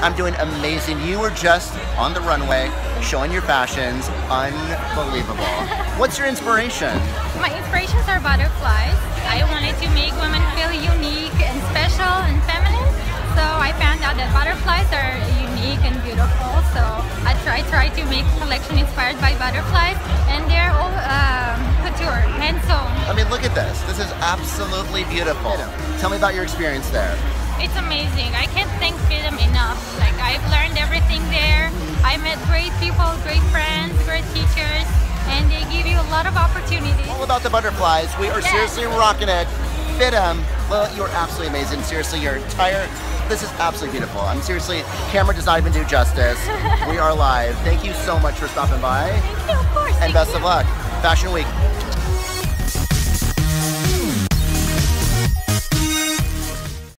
I'm doing amazing. You were just on the runway showing your fashions. Unbelievable. What's your inspiration? My inspirations are butterflies. I wanted to make women feel unique and special and feminine. So I found out that butterflies are unique and beautiful. So I try try to make a collection inspired by butterflies, and they're all um, couture, hand sewn. I mean, look at this. This is absolutely beautiful. Tell me about your experience there. It's amazing. I can't thank met great people, great friends, great teachers, and they give you a lot of opportunities. All about the butterflies. We are Yes. seriously rocking it. FIDM. Well, you're absolutely amazing. Seriously, your entire. This is absolutely beautiful. I'm seriously, camera does not even do justice. we are live. Thank you so much for stopping by, Thank you, of course. and thank best you. of luck. Fashion Week.